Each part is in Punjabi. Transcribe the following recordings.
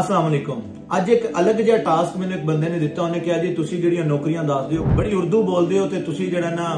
ਅਸਲਾਮ ਅਲੈਕੁਮ। ਅੱਜ ਇੱਕ ਅਲੱਗ ਜਿਹਾ ਟਾਸਕ ਮੈਨੂੰ ਇੱਕ ਬੰਦੇ ਨੇ ਦਿੱਤਾ। ਉਹਨੇ ਕਿਹਾ, ਜੀ, ਤੁਸੀਂ ਜਿਹੜੀਆਂ ਨੌਕਰੀਆਂ ਦੱਸ ਦਿਓ, ਬੜੀ ਉਰਦੂ ਬੋਲਦੇ ਹੋ ਤੇ ਤੁਸੀਂ ਜਿਹੜਾ ਨਾ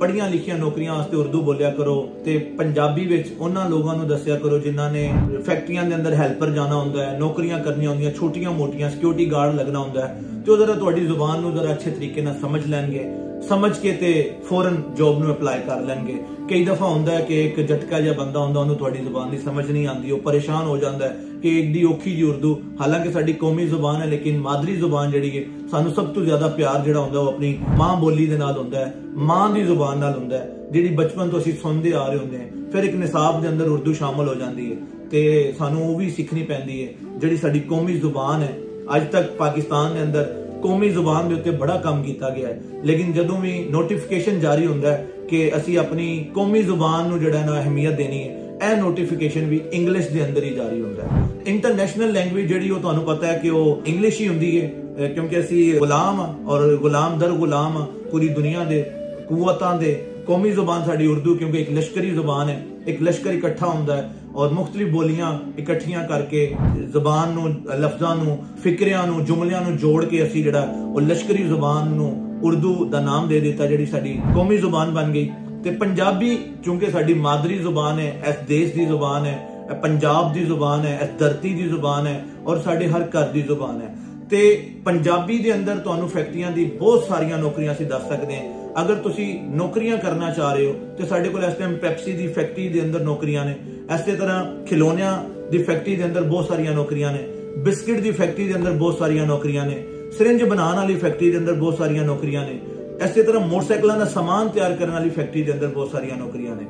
ਪੜੀਆਂ ਲਿਖੀਆਂ ਨੌਕਰੀਆਂ ਵਾਸਤੇ ਉਰਦੂ ਬੋਲਿਆ ਕਰੋ ਤੇ ਪੰਜਾਬੀ ਵਿੱਚ ਉਹਨਾਂ ਲੋਕਾਂ ਨੂੰ ਦੱਸਿਆ ਕਰੋ ਜਿਨ੍ਹਾਂ ਨੇ ਫੈਕਟਰੀਆਂ ਦੇ ਅੰਦਰ ਹੈਲਪਰ ਜਾਣਾ ਹੁੰਦਾ ਹੈ, ਨੌਕਰੀਆਂ ਕਰਨੀਆਂ ਹੁੰਦੀਆਂ, ਛੋਟੀਆਂ ਮੋਟੀਆਂ ਸਿਕਿਉਰਿਟੀ ਗਾਰਡ ਲੱਗਣਾ ਹੁੰਦਾ ਹੈ। ਤੇ ਉਹ ਜ਼ਰਾ ਤੁਹਾਡੀ ਜ਼ੁਬਾਨ ਨੂੰ ਜ਼ਰਾ ਅੱਛੇ ਤਰੀਕੇ ਨਾਲ ਸਮਝ ਲੈਣਗੇ, ਸਮਝ ਕੇ ਤੇ ਫੌਰਨ ਜੌਬ ਨੂੰ ਅਪਲਾਈ ਕਰ ਲੈਣਗੇ। ਕਈ ਦਫਾ ਹੁੰਦਾ ਹੈ ਕਿ ਇੱਕ ਝਟਕਾ ਜਿਹਾ ਬੰਦਾ ਹੁੰਦਾ, ਉਹਨੂੰ ਤੁਹਾਡੀ ਜ਼ੁਬਾਨ ਦੀ ਸਮਝ ਨਹੀਂ ਆਉਂਦੀ, ਉਹ ਪਰੇਸ਼ਾਨ ਹੋ ਜਾਂਦਾ ਹੈ ਕਿ ਇੱਕ ਦੀ ਔਖੀ ਜੀ ਉਰਦੂ। ਹਾਲਾਂਕਿ ਸਾਡੀ ਕੌਮੀ ਜ਼ੁਬਾਨ ਹੈ, ਲੇਕਿਨ ਮਾਦਰੀ ਜ਼ੁਬਾਨ ਜਿਹੜੀ ਹੈ, ਸਾਨੂੰ ਸਭ ਤੋਂ ਜ਼ਿਆਦਾ ਪਿਆਰ ਜਿਹੜਾ ਹੁੰਦਾ, ਉਹ ਆਪਣੀ ਮਾਂ ਬੋਲੀ ਦੇ ਨਾਲ ਹੁੰਦਾ ਹੈ, ਮਾਂ ਦੀ ਜ਼ੁਬਾਨ ਨਾਲ ਹੁੰਦਾ ਹੈ, ਜਿਹੜੀ ਬਚਪਨ ਤੋਂ ਅਸੀਂ ਸੁਣਦੇ ਆ ਰਹੇ ਹੁੰਦੇ ਹਾਂ। ਫਿਰ ਇੱਕ ਨਿਸਾਬ ਦੇ ਅੰਦਰ ਉਰਦੂ ਸ਼ਾਮਲ ਹੋ ਜਾਂਦੀ ਹੈ ਤੇ ਸਾਨੂੰ ਉਹ ਵੀ ਸਿੱਖਣੀ ਪੈਂਦੀ ਹੈ, ਜਿਹੜੀ ਸਾਡੀ ਕੌਮੀ ਜ਼ੁਬਾਨ ਹੈ ਅੱਜ ਤੱਕ ਪਾਕਿਸਤਾਨ ਦੇ ਅੰਦਰ ਕੌਮੀ ਜ਼ੁਬਾਨ ਦੇ ਉੱਤੇ ਬੜਾ ਕੰਮ ਕੀਤਾ ਗਿਆ ਹੈ। ਲੇਕਿਨ ਜਦੋਂ ਵੀ ਨੋਟੀਫਿਕੇਸ਼ਨ ਜਾਰੀ ਹੁੰਦਾ ਹੈ ਕਿ ਅਸੀਂ ਆਪਣੀ ਕੌਮੀ ਜ਼ੁਬਾਨ ਨੂੰ ਜਿਹੜਾ ਨਾ ਅਹਿਮੀਅਤ ਦੇਣੀ ਹੈ, ਇਹ ਨੋਟੀਫਿਕੇਸ਼ਨ ਵੀ ਇੰਗਲਿਸ਼ ਦੇ ਅੰਦਰ ਹੀ ਜਾਰੀ ਹੁੰਦਾ ਹੈ। ਇੰਟਰਨੈਸ਼ਨਲ ਲੈਂਗੁਏਜ ਜਿਹੜੀ ਉਹ ਤੁਹਾਨੂੰ ਪਤਾ ਹੈ ਕਿ ਉਹ ਇੰਗਲਿਸ਼ ਹੀ ਹੁੰਦੀ ਹੈ ਕਿਉਂਕਿ ਅਸੀਂ ਗੁਲਾਮ ਔਰ ਗੁਲਾਮ ਦਰ ਗੁਲਾਮ ਪੂਰੀ ਦੁਨੀਆ ਦੇ, ਕੂਵਤਾਂ ਦੇ। ਕੌਮੀ ਜ਼ੁਬਾਨ ਸਾਡੀ ਉਰਦੂ ਕਿਉਂਕਿ ਇੱਕ ਲਸ਼ਕਰੀ ਜ਼ੁਬਾਨ ਹੈ, ਇੱਕ ਲਸ਼ਕਰ ਇਕੱਠਾ ਹੁੰਦਾ ਹੈ। ਔਰ ਮੁxtਲਿਫ ਬੋਲੀਆਂ ਇਕੱਠੀਆਂ ਕਰਕੇ ਜ਼ੁਬਾਨ ਨੂੰ, ਲਫ਼ਜ਼ਾਂ ਨੂੰ, ਫਿਕਰਿਆਂ ਨੂੰ, ਜੁਮਲਿਆਂ ਨੂੰ ਜੋੜ ਕੇ ਅਸੀਂ ਜਿਹੜਾ ਉਹ ਲਸ਼ਕਰੀ ਜ਼ੁਬਾਨ ਨੂੰ ਉਰਦੂ ਦਾ ਨਾਮ ਦੇ ਦਿੱਤਾ, ਜਿਹੜੀ ਸਾਡੀ ਕੌਮੀ ਜ਼ੁਬਾਨ ਬਣ ਗਈ। ਤੇ ਪੰਜਾਬੀ ਕਿਉਂਕਿ ਸਾਡੀ ਮਾਦਰੀ ਜ਼ੁਬਾਨ ਹੈ, ਇਸ ਦੇਸ਼ ਦੀ ਜ਼ੁਬਾਨ ਹੈ, ਇਹ ਪੰਜਾਬ ਦੀ ਜ਼ੁਬਾਨ ਹੈ, ਇਸ ਧਰਤੀ ਦੀ ਜ਼ੁਬਾਨ ਹੈ ਔਰ ਸਾਡੇ ਹਰ ਘਰ ਦੀ ਜ਼ੁਬਾਨ ਹੈ। ਤੇ ਪੰਜਾਬੀ ਦੇ ਅੰਦਰ ਤੁਹਾਨੂੰ ਫੈਕਟਰੀਆਂ ਦੀ ਬਹੁਤ ਸਾਰੀਆਂ ਨੌਕਰੀਆਂ ਅਸੀਂ ਦੱਸ ਸਕਦੇ ਹਾਂ। ਅਗਰ ਤੁਸੀਂ ਨੌਕਰੀਆਂ ਕਰਨਾ ਚਾਹ ਰਹੇ ਹੋ, ਤੇ ਸਾਡੇ ਕੋਲ ਇਸ ਟਾਈਮ ਪੈਪਸੀ ਦੀ ਫੈਕਟਰੀ ਦੇ ਅੰਦਰ ਨੌਕਰੀਆਂ ਨੇ। ਇਸੇ ਤਰ੍ਹਾਂ ਖਿਲੋਨਿਆਂ ਦੀ ਫੈਕਟਰੀ ਦੇ ਅੰਦਰ ਬਹੁਤ ਸਾਰੀਆਂ ਨੌਕਰੀਆਂ ਨੇ, ਬਿਸਕਟ ਦੀ ਫੈਕਟਰੀ ਦੇ ਅੰਦਰ ਬਹੁਤ ਸਾਰੀਆਂ ਨੌਕਰੀਆਂ ਨੇ, ਸਿਰਿੰਜ ਬਣਾਉਣ ਵਾਲੀ ਫੈਕਟਰੀ ਦੇ ਅੰਦਰ ਬਹੁਤ ਸਾਰੀਆਂ ਨੌਕਰੀਆਂ ਨੇ, ਇਸੇ ਤਰ੍ਹਾਂ ਮੋਟਰਸਾਈਕਲਾਂ ਦਾ ਸਮਾਨ ਤਿਆਰ ਕਰਨ ਵਾਲੀ ਫੈਕਟਰੀ ਦੇ ਅੰਦਰ ਬਹੁਤ ਸਾਰੀਆਂ ਨੌਕਰੀਆਂ ਨੇ।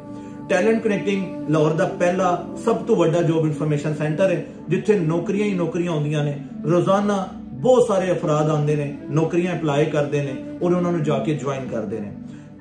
ਟੈਲੈਂਟ ਕਨੈਕਟਿੰਗ ਲਾਹੌਰ ਦਾ ਪਹਿਲਾ ਸਭ ਤੋਂ ਵੱਡਾ ਜੌਬ ਇਨਫੋਰਮੇਸ਼ਨ ਸੈਂਟਰ ਹੈ, ਜਿੱਥੇ ਨੌਕਰੀਆਂ ਹੀ ਨੌਕਰੀਆਂ ਆਉਂਦੀਆਂ ਨੇ। ਰੋਜ਼ਾਨਾ ਬਹੁਤ ਸਾਰੇ ਅਫਰਾਦ ਆਉਂਦੇ ਨੇ, ਨੌਕਰੀਆਂ ਅਪਲਾਈ ਕਰਦੇ ਨੇ, ਔਰ ਉਹਨਾਂ ਨੂੰ ਜਾ ਕੇ ਜੁਆਇਨ ਕਰਦੇ ਨੇ।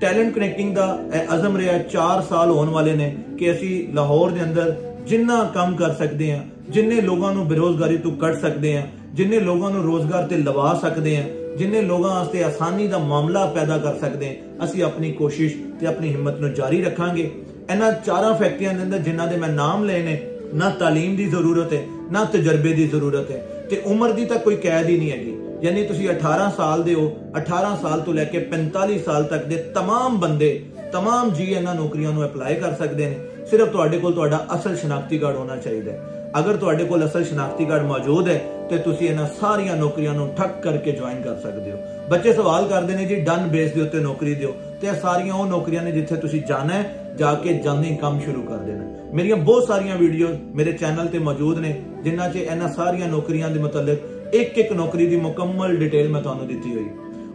ਟੈਲੈਂਟ ਕਨੈਕਟਿੰਗ ਦਾ ਅਜ਼ਮ ਰਿਹਾ 4 ਸਾਲ ਹੋਣ ਵਾਲੇ ਨੇ ਕਿ ਅਸੀਂ ਲਾਹੌਰ ਦੇ ਅੰਦਰ ਜਿੰਨਾ ਕੰਮ ਕਰ ਸਕਦੇ ਹਾਂ ਜਿੰਨੇ ਲੋਕਾਂ ਨੂੰ ਬੇਰੋਜ਼ਗਾਰੀ ਤੋਂ ਕੱਢ ਸਕਦੇ ਹਾਂ ਜਿੰਨੇ ਲੋਕਾਂ ਨੂੰ ਰੋਜ਼ਗਾਰ ਤੇ ਲਵਾ ਸਕਦੇ ਹਾਂ ਜਿੰਨੇ ਲੋਕਾਂ ਵਾਸਤੇ ਆਸਾਨੀ ਦਾ ਮਾਮਲਾ ਪੈਦਾ ਕਰ ਸਕਦੇ ਹਾਂ ਅਸੀਂ ਆਪਣੀ ਕੋਸ਼ਿਸ਼ ਤੇ ਆਪਣੀ ਹਿੰਮਤ ਨੂੰ ਜਾਰੀ ਰੱਖਾਂਗੇ ਇਹਨਾਂ ਚਾਰਾਂ ਫੈਕਟਰੀਆਂ ਦੇ ਅੰਦਰ ਜਿਨ੍ਹਾਂ ਦੇ ਮੈਂ ਨਾਮ ਲਏ ਨੇ ਨਾ تعلیم ਦੀ ਜ਼ਰੂਰਤ ਹੈ ਨਾ ਤਜਰਬੇ ਦੀ ਜ਼ਰੂਰਤ ਹੈ ਤੇ ਉਮਰ ਦੀ ਤਾਂ ਕੋਈ ਕੈਦ ਹੀ ਨਹੀਂ ਹੈਗੀ ਯਾਨੀ ਤੁਸੀਂ 18 ਸਾਲ ਦੇ ਹੋ 18 ਸਾਲ ਤੋਂ ਲੈ ਕੇ 45 ਸਾਲ ਤੱਕ ਦੇ ਤਮਾਮ ਬੰਦੇ, ਤਮਾਮ ਜੀ ਇਹਨਾਂ ਨੌਕਰੀਆਂ ਨੂੰ ਅਪਲਾਈ ਕਰ ਸਕਦੇ ਨੇ। ਸਿਰਫ ਤੁਹਾਡੇ ਕੋਲ ਤੁਹਾਡਾ ਅਸਲ ਸ਼ਨਾਖਤੀ ਕਾਰਡ ਹੋਣਾ ਚਾਹੀਦਾ ਹੈ। ਅਗਰ ਤੁਹਾਡੇ ਕੋਲ ਅਸਲ ਸ਼ਨਾਖਤੀ ਕਾਰਡ ਮੌਜੂਦ ਹੈ, ਤੇ ਤੁਸੀਂ ਇਹਨਾਂ ਸਾਰੀਆਂ ਨੌਕਰੀਆਂ ਨੂੰ ਠੱਕ ਕਰਕੇ ਜੁਆਇਨ ਕਰ ਸਕਦੇ ਹੋ। ਬੱਚੇ ਸਵਾਲ ਕਰਦੇ ਨੇ ਜੀ ਡਨ ਬੇਸ ਦੇ ਉੱਤੇ ਨੌਕਰੀ ਦਿਓ। ਤੇ ਇਹ ਸਾਰੀਆਂ ਉਹ ਨੌਕਰੀਆਂ ਨੇ ਜਿੱਥੇ ਤੁਸੀਂ ਜਾਣਾ ਹੈ, ਜਾ ਕੇ ਜਲਦੀ ਕੰਮ ਸ਼ੁਰੂ ਕਰ ਦੇਣਾ। ਮੇਰੀਆਂ ਬਹੁਤ ਸਾਰੀਆਂ ਵੀਡੀਓ ਮੇਰੇ ਚੈਨਲ ਤੇ ਮੌਜੂਦ ਨੇ, ਜਿਨ੍ਹਾਂ 'ਚ ਇਹਨਾਂ ਸਾਰੀਆਂ ਨੌਕਰੀਆਂ ਦੇ ਮੁਤਲਕ ਇੱਕ ਇੱਕ ਨੌਕਰੀ ਦੀ ਮੁਕੰਮਲ ਡਿਟੇਲ ਮੈਂ ਤੁਹਾਨੂੰ ਦਿੱਤੀ ਹੋਈ।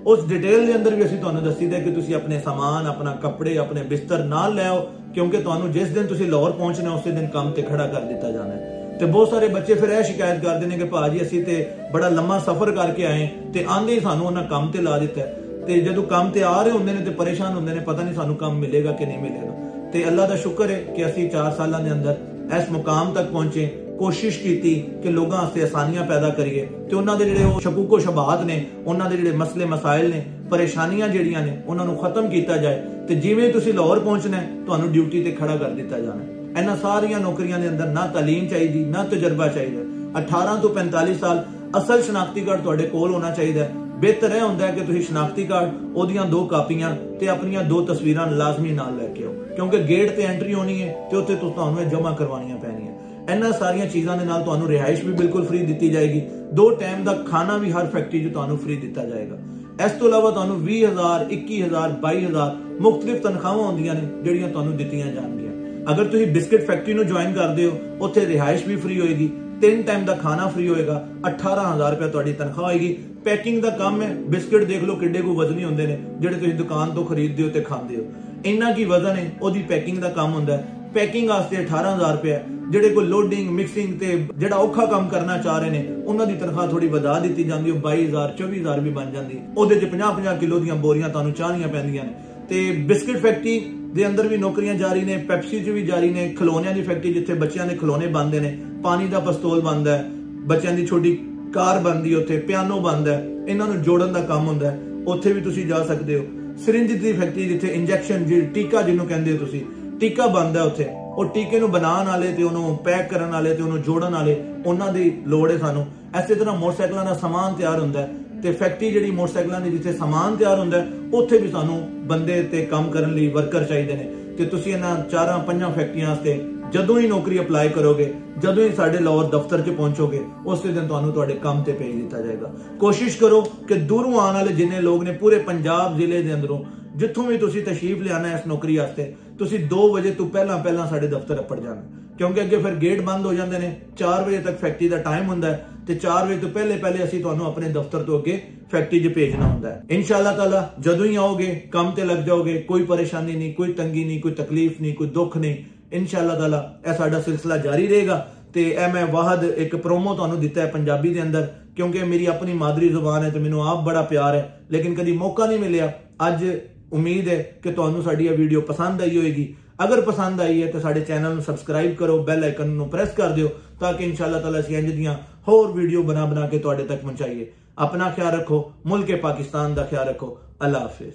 ਉਸ ਡਿਟੇਲ ਦੇ ਅੰਦਰ ਵੀ ਅਸੀਂ ਤੁਹਾਨੂੰ ਦੱਸੀਦਾ ਕਿ ਤੁਸੀਂ ਆਪਣੇ ਸਾਮਾਨ, ਆਪਣਾ ਕੱਪੜੇ, ਆਪਣੇ ਬਿਸਤਰ ਨਾਲ ਲੈ ਆਓ, ਕਿਉਂਕਿ ਤੁਹਾਨੂੰ ਜਿਸ ਦਿਨ ਤੁਸੀਂ ਲਾਹੌਰ ਪਹੁੰਚਣਾ ਉਸੇ ਦਿਨ ਕੰਮ ਤੇ ਖੜਾ ਕਰ ਦਿੱਤਾ ਜਾਣਾ ਹੈ। ਤੇ ਬਹੁਤ ਸਾਰੇ ਬੱਚੇ ਫਿਰ ਇਹ ਸ਼ਿਕਾਇਤ ਕਰਦੇ ਨੇ ਕਿ ਭਾਜੀ ਅਸੀਂ ਤੇ ਬੜਾ ਲੰਮਾ ਸਫ਼ਰ ਕਰਕੇ ਆਏ ਤੇ ਆਂਦੇ ਹੀ ਸਾਨੂੰ ਉਹਨਾਂ ਕੰਮ ਤੇ ਲਾ ਦਿੱਤਾ ਤੇ ਜਦੋਂ ਕੰਮ ਤੇ ਆ ਰਹੇ ਹੁੰਦੇ ਨੇ ਤੇ ਪਰੇਸ਼ਾਨ ਹੁੰਦੇ ਨੇ, ਪਤਾ ਨਹੀਂ ਸਾਨੂੰ ਕੰਮ ਮਿਲੇਗਾ ਕਿ ਨਹੀਂ ਮਿਲੇਗਾ। ਤੇ ਅੱਲਾ ਦਾ ਸ਼ੁਕਰ ਹੈ ਕਿ ਅਸੀਂ 4 ਸਾਲਾਂ ਦੇ ਅੰਦਰ ਇਸ ਮੁਕਾਮ ਤੱਕ ਪਹੁੰਚੇ। ਕੋਸ਼ਿਸ਼ ਕੀਤੀ ਕਿ ਲੋਕਾਂ ਵਾਸਤੇ ਆਸਾਨੀਆਂ ਪੈਦਾ ਕਰੀਏ ਤੇ ਉਹਨਾਂ ਦੇ ਜਿਹੜੇ ਉਹ ਸ਼ਕੂਕੋ ਸ਼ਬਾਹਤ ਨੇ ਉਹਨਾਂ ਦੇ ਜਿਹੜੇ ਮਸਲੇ ਮਸਾਇਲ ਨੇ ਪਰੇਸ਼ਾਨੀਆਂ ਜਿਹੜੀਆਂ ਨੇ ਉਹਨਾਂ ਨੂੰ ਖਤਮ ਕੀਤਾ ਜਾਏ ਤੇ ਜਿਵੇਂ ਤੁਸੀਂ ਲਾਹੌਰ ਪਹੁੰਚਣਾ ਤੁਹਾਨੂੰ ਡਿਊਟੀ ਤੇ ਖੜਾ ਕਰ ਦਿੱਤਾ ਜਾਣਾ ਇਹਨਾਂ ਸਾਰੀਆਂ ਨੌਕਰੀਆਂ ਦੇ ਅੰਦਰ ਨਾ تعلیم ਚਾਹੀਦੀ ਨਾ ਤਜਰਬਾ ਚਾਹੀਦਾ 18 ਤੋਂ 45 ਸਾਲ ਅਸਲ ਸ਼ਨਾਖਤੀ ਕਾਰਡ ਤੁਹਾਡੇ ਕੋਲ ਹੋਣਾ ਚਾਹੀਦਾ ਹੈ ਬਿਹਤਰ ਇਹ ਹੁੰਦਾ ਹੈ ਕਿ ਤੁਸੀਂ ਸ਼ਨਾਖਤੀ ਕਾਰਡ, ਉਹਦੀਆਂ ਦੋ ਕਾਪੀਆਂ ਤੇ ਆਪਣੀਆਂ ਦੋ ਤਸਵੀਰਾਂ ਲਾਜ਼ਮੀ ਨਾਲ ਲੈ ਕੇ ਆਓ। ਕਿਉਂਕਿ ਗੇਟ ਤੇ ਐਂਟਰੀ ਹੋਣੀ ਹੈ ਤੇ ਉੱਥੇ ਤੁਹਾਨੂੰ ਇਹ ਜਮ੍ਹਾਂ ਕਰਵਾਉਣੀਆਂ ਪੈਣੀਆਂ। ਇਹਨਾਂ ਸਾਰੀਆਂ ਚੀਜ਼ਾਂ ਦੇ ਨਾਲ ਤੁਹਾਨੂੰ ਰਿਹਾਇਸ਼ ਵੀ ਬਿਲਕੁਲ ਫ੍ਰੀ ਦਿੱਤੀ ਜਾਏਗੀ। ਦੋ ਟਾਈਮ ਦਾ ਖਾਣਾ ਵੀ ਹਰ ਫੈਕਟਰੀ 'ਚ ਤੁਹਾਨੂੰ ਫ੍ਰੀ ਦਿੱਤਾ ਜਾਏਗਾ। ਇਸ ਤੋਂ ਇਲਾਵਾ ਤੁਹਾਨੂੰ 20000 21000 22000 ਮੁxtਲਿਫ ਤਨਖਾਹਾਂ ਹੁੰਦੀਆਂ ਨੇ, ਜਿਹੜੀਆਂ ਤੁਹਾਨੂੰ ਦਿੱਤੀਆਂ ਜਾਣਗੀਆਂ। ਅਗਰ ਤੁਸੀਂ ਬਿਸਕਟ ਫੈਕਟਰੀ ਨੂੰ ਜੁਆਇਨ ਕਰਦੇ ਹੋ, ਉੱਥੇ ਰਿਹਾਇਸ਼ ਵੀ ਫ੍ਰੀ ਹੋਏਗੀ। ਤਿੰਨ ਟਾਈਮ ਦਾ ਖਾਣਾ ਫ੍ਰੀ ਹੋਏਗਾ 18000 ਰੁਪਏ ਤੁਹਾਡੀ ਤਨਖਾਹ ਹੋਏਗੀ। ਪੈਕਿੰਗ ਦਾ ਕੰਮ ਹੈ, ਬਿਸਕਟ ਦੇਖ ਲਓ ਕਿੱਡੇ ਕੋ ਵਜ਼ਨੀ ਹੁੰਦੇ ਨੇ, ਜਿਹੜੇ ਤੁਸੀਂ ਦੁਕਾਨ ਤੋਂ ਖਰੀਦਦੇ ਹੋ ਤੇ ਖਾਂਦੇ ਹੋ। ਇੰਨਾ ਕੀ ਵਜ਼ਨ ਹੈ, ਉਹਦੀ ਪੈਕਿੰਗ ਦਾ ਕੰਮ ਹੁੰਦਾ ਪੈਕਿੰਗ ਵਾਸਤੇ 18000 ਰੁਪਏ ਜਿਹੜੇ ਕੋ ਲੋਡਿੰਗ ਮਿਕਸਿੰਗ ਤੇ ਜਿਹੜਾ ਔਖਾ ਕੰਮ ਕਰਨਾ ਚਾਹ ਰਹੇ ਨੇ, ਉਹਨਾਂ ਦੀ ਤਨਖਾਹ ਥੋੜੀ ਵਧਾ ਦਿੱਤੀ ਜਾਂਦੀ ਹੈ। 22000 24000 ਵੀ ਬਣ ਜਾਂਦੀ ਉਹਦੇ 'ਚ 50 50 ਕਿਲੋ ਦੀਆਂ ਬੋਰੀਆਂ ਤੁਹਾਨੂੰ ਚਾਹਣੀਆਂ ਪੈਂਦੀਆਂ ਨੇ। ਤੇ ਬਿਸਕਟ ਫੈਕਟਰੀ ਦੇ ਅੰਦਰ ਵੀ ਨੌਕਰੀਆਂ ਜਾਰੀ ਨੇ ਪੈਪਸੀ 'ਚ ਵੀ ਜਾਰੀ ਨੇ, ਖਿਲੌਣਿਆਂ ਦੀ ਫੈਕਟਰੀ ਜਿੱਥੇ ਬੱਚਿਆਂ ਦੇ ਖਿਲੌਣੇ ਬਣਦੇ ਨੇ, ਪਾਣੀ ਦਾ ਪਿਸਤੌਲ ਬਣਦਾ ਹੈ, ਬੱਚਿਆਂ ਦੀ ਛੋਟੀ ਕਾਰ ਬਣਦੀ ਉੱਥੇ, ਪਿਆਨੋ ਬਣਦਾ ਹੈ, ਇਹਨਾਂ ਨੂੰ ਜੋੜਨ ਦਾ ਕੰਮ ਹੁੰਦਾ ਹੈ, ਉੱਥੇ ਵੀ ਤੁਸੀਂ ਜਾ ਸਕਦੇ ਹੋ। ਸਿਰਿੰਜ ਦੀ ਫੈਕਟਰੀ ਜਿੱਥੇ ਇੰਜੈਕਸ਼ਨ ਜਿਹੜੀ ਟੀਕਾ ਜਿਹਨੂੰ ਕਹਿੰਦੇ ਹੋ ਤੁਸੀਂ, ਟੀਕਾ ਬਣਦਾ ਉੱਥੇ, ਉਹ ਟੀਕੇ ਨੂੰ ਬਣਾਉਣ ਵਾਲੇ ਤੇ ਉਹਨੂੰ ਪੈਕ ਕਰਨ ਵਾਲੇ ਤੇ ਉਹਨੂੰ ਜੋੜਨ ਵਾਲੇ, ਉਹਨਾਂ ਦੀ ਲੋੜ ਹੈ ਸਾਨੂੰ। ਐਸੇ ਤਰ੍ਹਾਂ ਮੋਟਰਸਾਈਕਲਾਂ ਦਾ ਸਮਾਨ ਤਿਆਰ ਹੁੰਦਾ ਹੈ ਤੇ ਫੈਕਟਰੀ ਜਿਹੜੀ ਮੋਟਰਸਾਈਕਲਾਂ ਦੀ ਜਿੱਥੇ ਸਮਾਨ ਤਿਆਰ ਹੁੰਦਾ ਉੱਥੇ ਵੀ ਸਾਨੂੰ ਬੰਦੇ ਤੇ ਕੰਮ ਕਰਨ ਲਈ ਵਰਕਰ ਚਾਹੀਦੇ ਨੇ। ਤੇ ਤੁਸੀਂ ਇਹਨਾਂ ਚਾਰਾਂ ਪੰਜਾਂ ਫੈਕਟਰੀਆਂ ਵਾਸਤੇ ਜਦੋਂ ਹੀ ਨੌਕਰੀ ਅਪਲਾਈ ਕਰੋਗੇ, ਜਦੋਂ ਹੀ ਸਾਡੇ ਲਾਹੌਰ ਦਫ਼ਤਰ 'ਚ ਪਹੁੰਚੋਗੇ, ਉਸੇ ਦਿਨ ਤੁਹਾਨੂੰ ਤੁਹਾਡੇ ਕੰਮ ਤੇ ਭੇਜ ਦਿੱਤਾ ਜਾਏਗਾ। ਕੋਸ਼ਿਸ਼ ਕਰੋ ਕਿ ਦੂਰੋਂ ਆਉਣ ਵਾਲੇ ਜਿੰਨੇ ਲੋਕ ਨੇ ਪੂਰੇ ਪੰਜਾਬ ਜ਼ਿਲ੍ਹੇ ਦੇ ਅੰਦਰੋਂ, ਜਿੱਥੋਂ ਵੀ ਤੁਸੀਂ ਤਸ਼ਰੀਫ ਲਿਆਣਾ ਇਸ ਨੌਕਰੀ ਵਾਸਤੇ, ਤੁਸੀਂ 2 ਵਜੇ ਤੋਂ ਪਹਿਲਾਂ ਪਹਿਲਾਂ ਸਾਡੇ ਦਫ਼ਤਰ ਅੱਪੜ ਜਾਣਾ। ਕਿਉਂਕਿ ਅੱਗੇ ਫਿਰ ਗੇਟ ਬੰਦ ਹੋ ਜਾਂਦੇ ਨੇ। 4 ਵਜੇ ਤੱਕ ਫੈਕਟਰੀ ਦਾ ਟਾਈਮ ਹੁੰਦਾ ਹੈ ਤੇ 4 ਵਜੇ ਤੋਂ ਪਹਿਲੇ ਪਹਿਲੇ ਅਸੀਂ ਤੁਹਾਨੂੰ ਆਪਣੇ ਦਫ਼ਤਰ ਤੋਂ ਅੱਗੇ ਫੈਕਟਰੀ 'ਚ ਭੇਜਣਾ ਹੁੰਦਾ ਹੈ। ਇਨਸ਼ਾਅੱਲਾ ਤਾਲਾ, ਜਦੋਂ ਹੀ ਆਓਗੇ, ਕੰਮ ਤੇ ਲੱਗ ਜਾਓਗੇ, ਕੋਈ ਪਰੇਸ਼ਾਨੀ ਨਹੀਂ, ਕੋਈ ਤੰਗੀ ਨਹੀਂ, ਕੋਈ ਤਕਲੀਫ ਨਹੀਂ, ਕੋਈ ਦੁੱਖ ਨਹੀਂ, ਇਨਸ਼ਾਅੱਲਾ ਤਾਲਾ, ਇਹ ਸਾਡਾ ਸਿਲਸਿਲਾ ਜਾਰੀ ਰਹੇਗਾ। ਤੇ ਇਹ ਮੈਂ ਵਾਹਦ ਇੱਕ ਪ੍ਰੋਮੋ ਤੁਹਾਨੂੰ ਦਿੱਤਾ ਹੈ ਪੰਜਾਬੀ ਦੇ ਅੰਦਰ, ਕਿਉਂਕਿ ਮੇਰੀ ਆਪਣੀ ਮਾਦਰੀ ਜ਼ੁਬਾਨ ਹੈ ਤੇ ਮੈਨੂੰ ਆਪ ਬੜਾ ਪਿਆਰ ਹੈ। ਲੇਕਿਨ ਕਦੀ ਮੌਕਾ ਨਹੀਂ ਮਿਲਿਆ। ਅੱਜ ਉਮੀਦ ਹੈ ਕਿ ਤੁਹਾਨੂੰ ਸਾਡੀ ਇਹ ਵੀਡੀਓ ਪਸੰਦ ਆਈ ਹੋਵੇਗੀ ਅਗਰ ਪਸੰਦ ਆਈ ਹੈ ਤਾਂ ਸਾਡੇ ਚੈਨਲ ਨੂੰ ਸਬਸਕ੍ਰਾਈਬ ਕਰੋ ਬੈਲ ਆਈਕਨ ਨੂੰ ਪ੍ਰੈਸ ਕਰ ਦਿਓ ਤਾਂ ਕਿ ਇਨਸ਼ਾਅੱਲਾ ਤਾਲਾ ਅਸੀਂ ਇੰਜ ਦੀਆਂ ਹੋਰ ਵੀਡੀਓ ਬਣਾ ਬਣਾ ਕੇ ਤੁਹਾਡੇ ਤੱਕ ਪਹੁੰਚਾਈਏ ਆਪਣਾ ਖਿਆਲ ਰੱਖੋ ਮੁਲਕ ਪਾਕਿਸਤਾਨ ਦਾ ਖਿਆਲ ਰੱਖੋ ਅੱਲਾ ਹਾਫਿਜ਼